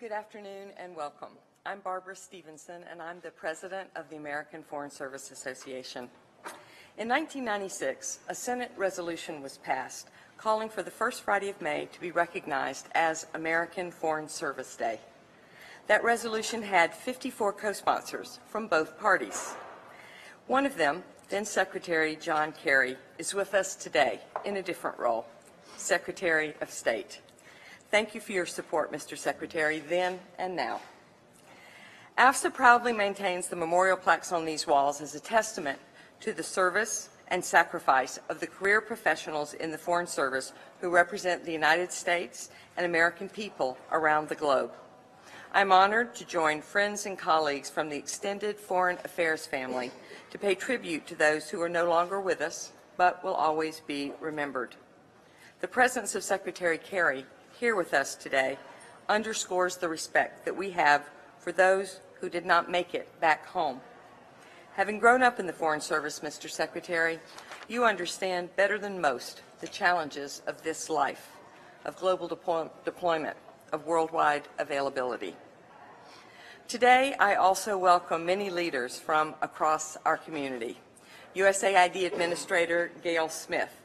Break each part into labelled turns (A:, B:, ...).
A: Good afternoon and welcome. I'm Barbara Stevenson, and I'm the president of the American Foreign Service Association. In 1996, a Senate resolution was passed calling for the first Friday of May to be recognized as American Foreign Service Day. That resolution had 54 co-sponsors from both parties. One of them, then Secretary John Kerry, is with us today in a different role, Secretary of State. Thank you for your support, Mr. Secretary, then and now. AFSA proudly maintains the memorial plaques on these walls as a testament to the service and sacrifice of the career professionals in the Foreign Service who represent the United States and American people around the globe. I'm honored to join friends and colleagues from the extended Foreign Affairs family to pay tribute to those who are no longer with us, but will always be remembered. The presence of Secretary Kerry here with us today underscores the respect that we have for those who did not make it back home. Having grown up in the Foreign Service, Mr. Secretary, you understand better than most the challenges of this life, of global deploy deployment, of worldwide availability. Today, I also welcome many leaders from across our community. USAID Administrator Gayle Smith,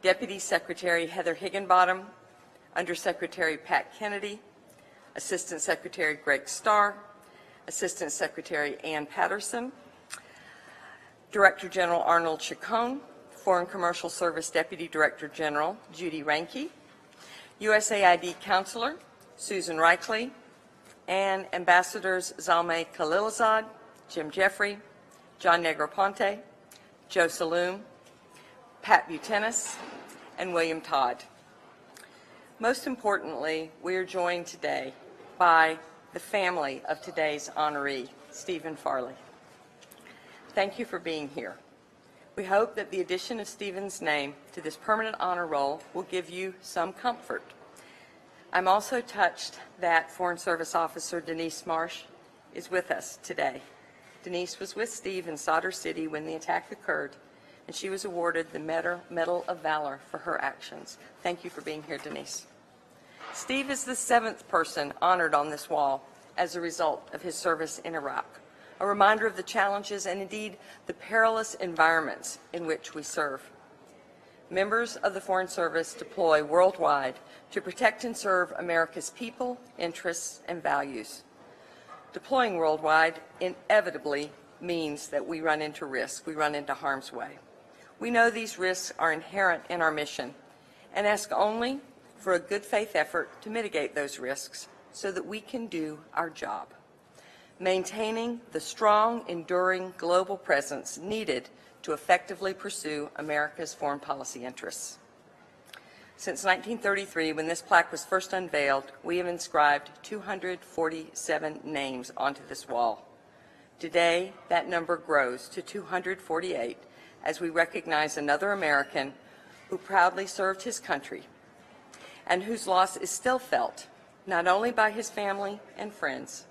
A: Deputy Secretary Heather Higginbottom, Undersecretary Pat Kennedy, Assistant Secretary Greg Starr, Assistant Secretary Anne Patterson, Director General Arnold Chacon, Foreign Commercial Service Deputy Director General Judy Reinke, USAID Counselor Susan Reichle, and Ambassadors Zalmay Khalilzad, Jim Jeffrey, John Negroponte, Joe Saloom, Pat Butenis, and William Todd. Most importantly, we are joined today by the family of today's honoree, Steven Farley. Thank you for being here. We hope that the addition of Steven's name to this permanent honor roll will give you some comfort. I'm also touched that Foreign Service Officer Denise Marsh is with us today. Denise was with Steve in Sadr City when the attack occurred, and she was awarded the Medal of Valor for her actions. Thank you for being here, Denise. Steve is the seventh person honored on this wall as a result of his service in Iraq, a reminder of the challenges and indeed the perilous environments in which we serve. Members of the Foreign Service deploy worldwide to protect and serve America's people, interests, and values. Deploying worldwide inevitably means that we run into risk, we run into harm's way. We know these risks are inherent in our mission and ask only for a good faith effort to mitigate those risks so that we can do our job. Maintaining the strong, enduring global presence needed to effectively pursue America's foreign policy interests. Since 1933, when this plaque was first unveiled, we have inscribed 247 names onto this wall. Today, that number grows to 248 as we recognize another American who proudly served his country and whose loss is still felt, not only by his family and friends,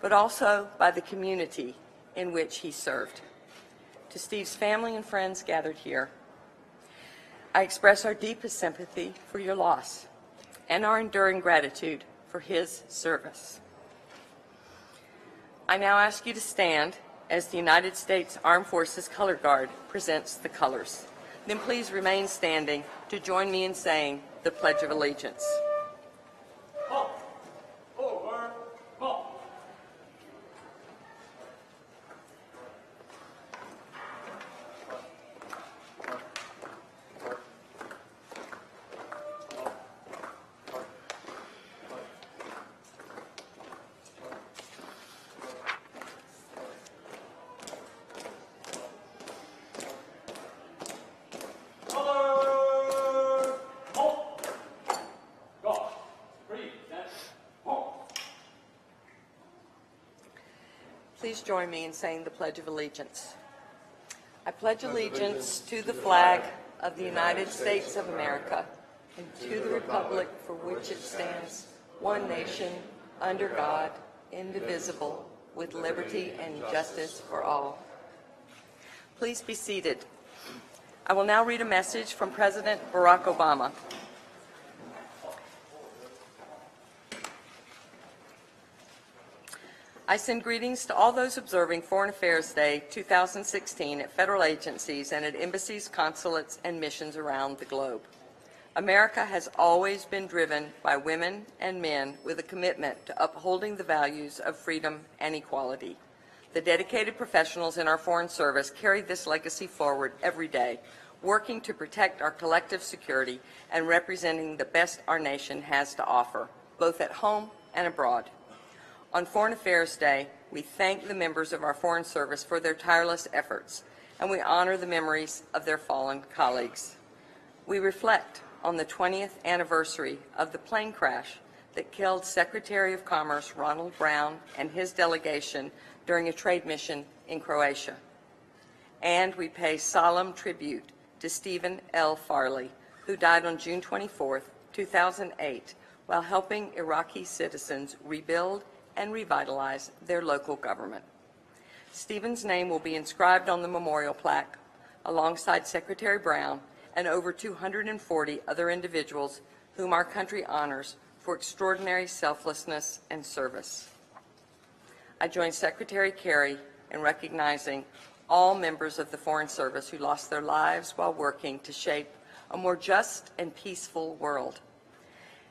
A: but also by the community in which he served. To Steve's family and friends gathered here, I express our deepest sympathy for your loss and our enduring gratitude for his service. I now ask you to stand as the United States Armed Forces Color Guard presents the colors. Then please remain standing to join me in saying the Pledge of Allegiance. Please join me in saying the Pledge of Allegiance. I pledge allegiance to the flag of the United States of America and to the republic for which it stands, one nation, under God, indivisible, with liberty and justice for all. Please be seated. I will now read a message from President Barack Obama. I send greetings to all those observing Foreign Affairs Day 2016 at federal agencies and at embassies, consulates, and missions around the globe. America has always been driven by women and men with a commitment to upholding the values of freedom and equality. The dedicated professionals in our Foreign Service carry this legacy forward every day, working to protect our collective security and representing the best our nation has to offer, both at home and abroad. On Foreign Affairs Day, we thank the members of our Foreign Service for their tireless efforts, and we honor the memories of their fallen colleagues. We reflect on the 20th anniversary of the plane crash that killed Secretary of Commerce Ronald Brown and his delegation during a trade mission in Croatia. And we pay solemn tribute to Steven L. Farley, who died on June 24, 2008, while helping Iraqi citizens rebuild and revitalize their local government. Steven's name will be inscribed on the memorial plaque alongside Secretary Brown and over 240 other individuals whom our country honors for extraordinary selflessness and service. I join Secretary Kerry in recognizing all members of the Foreign Service who lost their lives while working to shape a more just and peaceful world.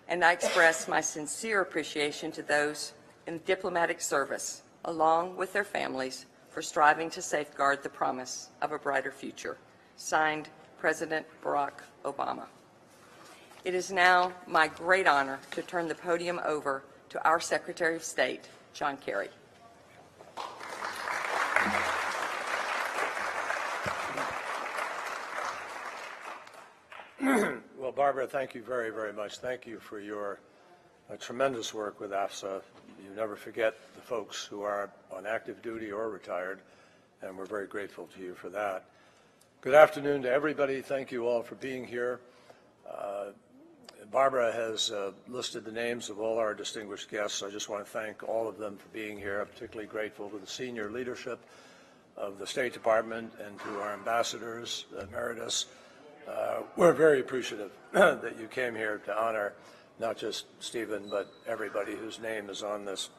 A: And I express my sincere appreciation to those in diplomatic service, along with their families, for striving to safeguard the promise of a brighter future. Signed, President Barack Obama. It is now my great honor to turn the podium over to our Secretary of State, John Kerry.
B: Well, Barbara, thank you very, very much. Thank you for your uh, tremendous work with AFSA. You never forget the folks who are on active duty or retired, and we're very grateful to you for that. Good afternoon to everybody. Thank you all for being here. Uh, Barbara has uh, listed the names of all our distinguished guests. I just want to thank all of them for being here. I'm particularly grateful to the senior leadership of the State Department and to our ambassadors, emeritus. Uh, we're very appreciative that you came here to honor not just Steven, but everybody whose name is on this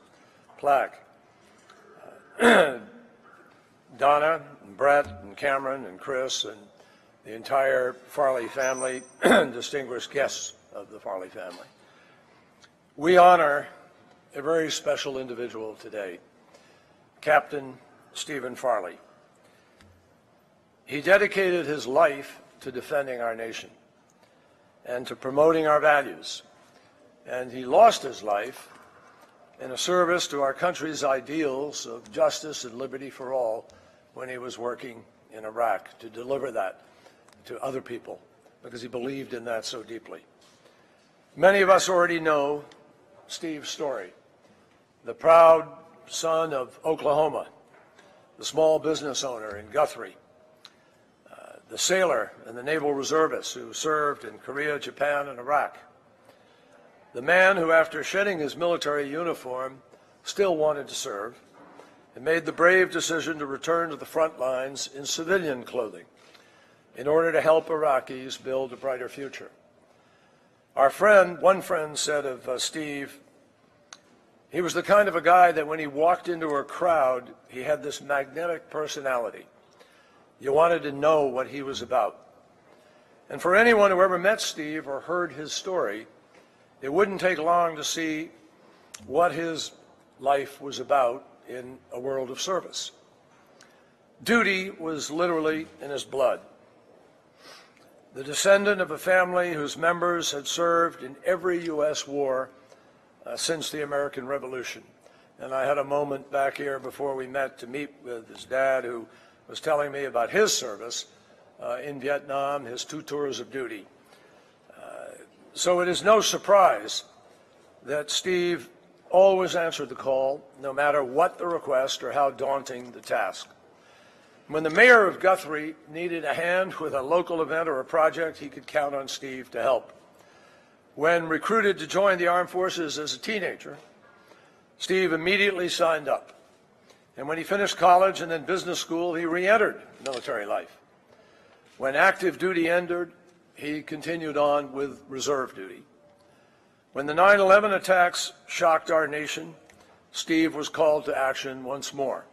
B: plaque. Donna, and Brett, and Cameron, and Chris, and the entire Farley family, distinguished guests of the Farley family. We honor a very special individual today, Captain Steven Farley. He dedicated his life to defending our nation and to promoting our values. And he lost his life in a service to our country's ideals of justice and liberty for all when he was working in Iraq to deliver that to other people because he believed in that so deeply. Many of us already know Steve's story. The proud son of Oklahoma, the small business owner in Guthrie, uh, the sailor and the naval reservist who served in Korea, Japan, and Iraq, the man who, after shedding his military uniform, still wanted to serve, and made the brave decision to return to the front lines in civilian clothing in order to help Iraqis build a brighter future. Our friend, one friend said of uh, Steve, he was the kind of a guy that when he walked into a crowd, he had this magnetic personality. You wanted to know what he was about. And for anyone who ever met Steve or heard his story, it wouldn't take long to see what his life was about in a world of service. Duty was literally in his blood. The descendant of a family whose members had served in every U.S. war uh, since the American Revolution. And I had a moment back here before we met to meet with his dad, who was telling me about his service uh, in Vietnam, his two tours of duty. So it is no surprise that Steve always answered the call, no matter what the request or how daunting the task. When the mayor of Guthrie needed a hand with a local event or a project, he could count on Steve to help. When recruited to join the armed forces as a teenager, Steve immediately signed up. And when he finished college and then business school, he re-entered military life. When active duty ended, he continued on with reserve duty. When the 9 11 attacks shocked our nation, Steve was called to action once more.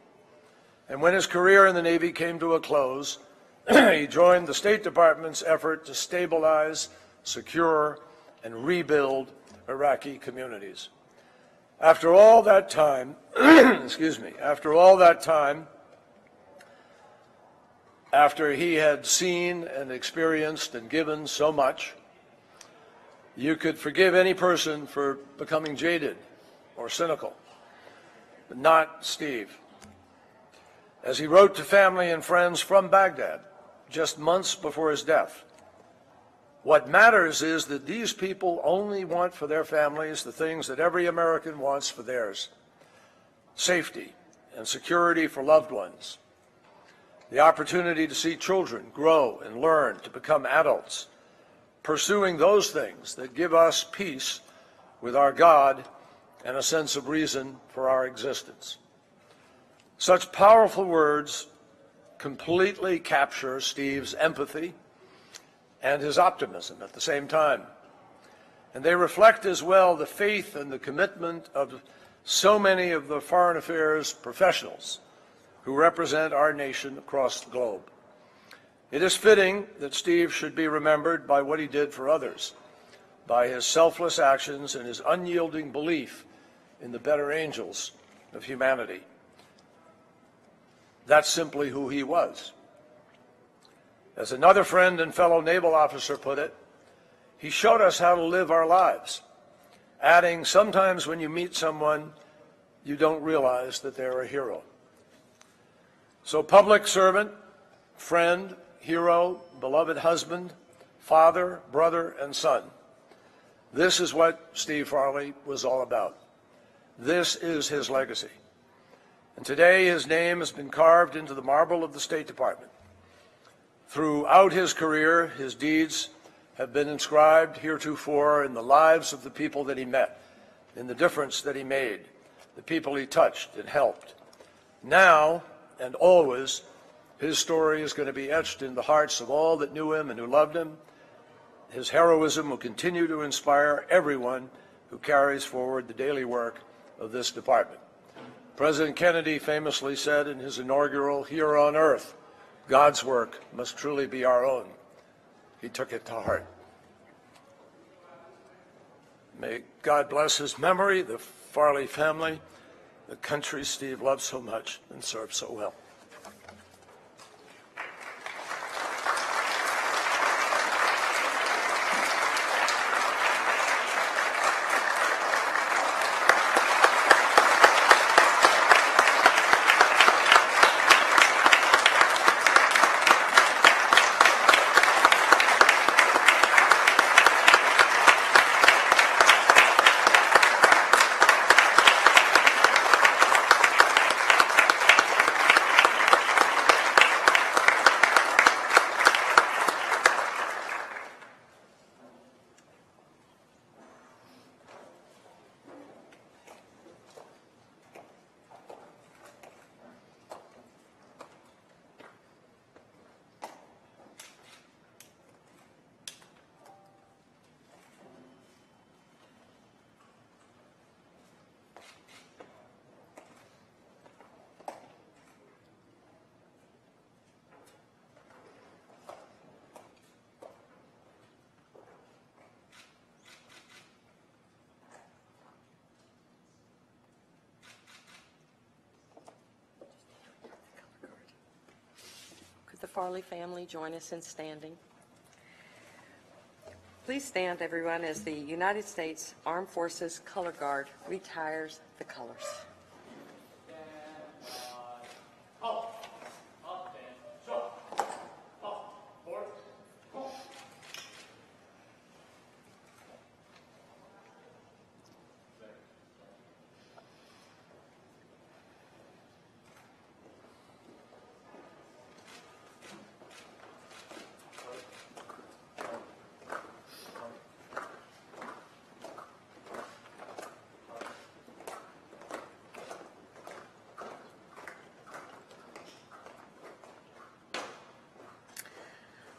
B: And when his career in the Navy came to a close, he joined the State Department's effort to stabilize, secure, and rebuild Iraqi communities. After all that time, excuse me, after all that time, after he had seen and experienced and given so much, you could forgive any person for becoming jaded or cynical, but not Steve. As he wrote to family and friends from Baghdad just months before his death, what matters is that these people only want for their families the things that every American wants for theirs. Safety and security for loved ones, the opportunity to see children grow and learn to become adults, pursuing those things that give us peace with our God and a sense of reason for our existence. Such powerful words completely capture Steve's empathy and his optimism at the same time. And they reflect as well the faith and the commitment of so many of the foreign affairs professionals who represent our nation across the globe. It is fitting that Steve should be remembered by what he did for others, by his selfless actions and his unyielding belief in the better angels of humanity. That's simply who he was. As another friend and fellow naval officer put it, he showed us how to live our lives, adding, sometimes when you meet someone, you don't realize that they're a hero. So, public servant, friend, hero, beloved husband, father, brother, and son. This is what Steve Farley was all about. This is his legacy. And today his name has been carved into the marble of the State Department. Throughout his career, his deeds have been inscribed heretofore in the lives of the people that he met, in the difference that he made, the people he touched and helped. Now and always, his story is going to be etched in the hearts of all that knew him and who loved him. His heroism will continue to inspire everyone who carries forward the daily work of this department. President Kennedy famously said in his inaugural Here on Earth, God's work must truly be our own. He took it to heart. May God bless his memory, the Farley family, the country Steve loved so much and served so well.
A: Farley family join us in standing? Please stand, everyone, as the United States Armed Forces Color Guard retires the colors.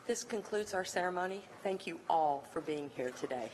A: This concludes our ceremony. Thank you all for being here today.